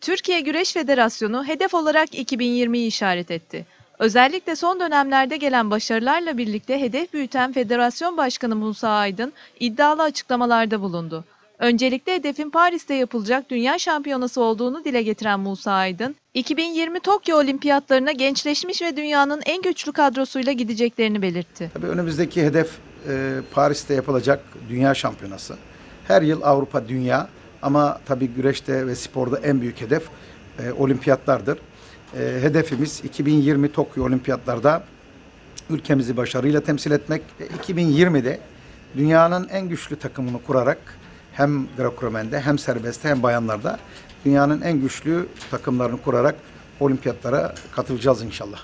Türkiye Güreş Federasyonu hedef olarak 2020'yi işaret etti. Özellikle son dönemlerde gelen başarılarla birlikte hedef büyüten Federasyon Başkanı Musa Aydın iddialı açıklamalarda bulundu. Öncelikle hedefin Paris'te yapılacak Dünya Şampiyonası olduğunu dile getiren Musa Aydın, 2020 Tokyo Olimpiyatlarına gençleşmiş ve dünyanın en güçlü kadrosuyla gideceklerini belirtti. Tabii önümüzdeki hedef e, Paris'te yapılacak Dünya Şampiyonası. Her yıl Avrupa, Dünya ama tabii güreşte ve sporda en büyük hedef e, olimpiyatlardır. E, hedefimiz 2020 Tokyo Olimpiyatlarda ülkemizi başarıyla temsil etmek ve 2020'de dünyanın en güçlü takımını kurarak hem Greco-Romen'de hem serbestte hem bayanlarda dünyanın en güçlü takımlarını kurarak olimpiyatlara katılacağız inşallah.